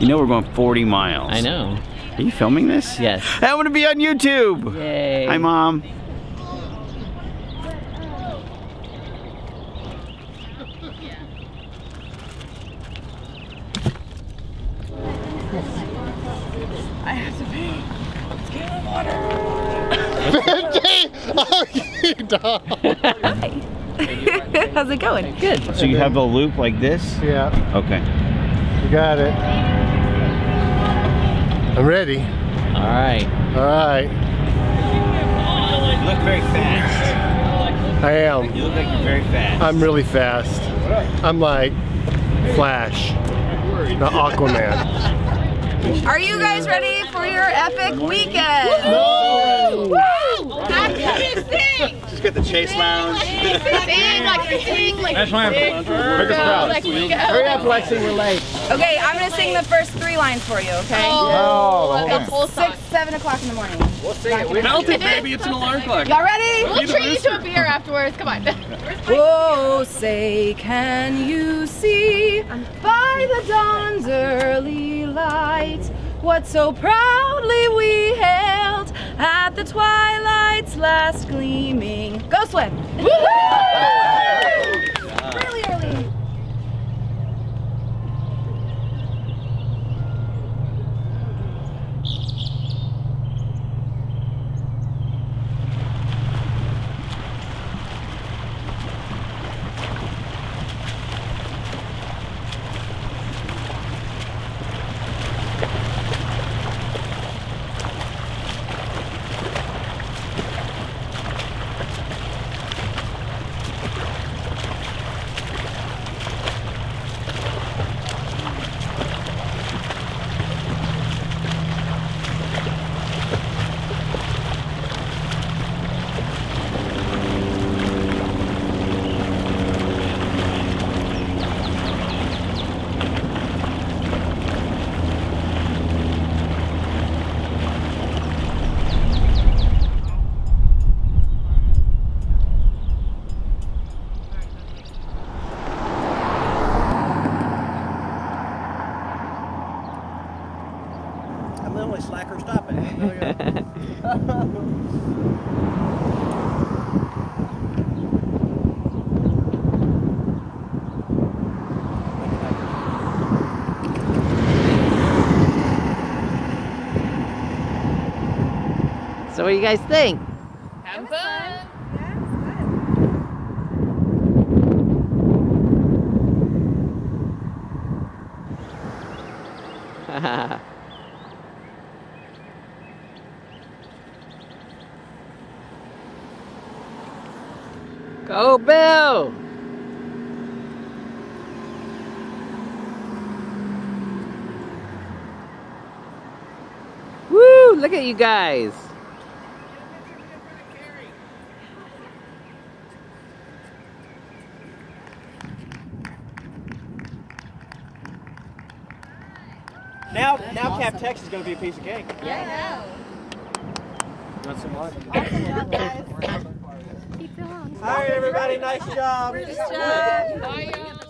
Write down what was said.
You know we're going 40 miles. I know. Are you filming this? Yes. I want to be on YouTube. Yay. Hi, Mom. I have to pee. Let's get on water. oh, you dog. How's it going? Good. So you have a loop like this? Yeah, Okay. you got it. I'm ready. All right. All right, You look very fast. I am. You look like you're very fast. I'm really fast. I'm like Flash, not Aquaman. Are you guys ready for your epic weekend? No! Just get the chase lounge. Sing, like, sing, like, Biggest crowd. like we go. Hurry up, Lexi, we're late. Okay, I'm gonna sing the first three lines for you, okay? Oh, oh hold a on. full song. Six, seven o'clock in the morning. Melt it, baby. It's an alarm clock. Y'all ready? We'll treat you to a beer afterwards. Come on. Oh, say, can you see by the dawn's early light what so proudly we hailed at the twilight's last gleaming? Go swim! really early. I'm the slacker stopping. So what do you guys think? Have fun. Go Bill! Woo! Look at you guys. Now, now Cap Tex is going to be a piece of cake. Yeah, Want some more? I know. Hi, everybody. Nice job. Bye, y'all.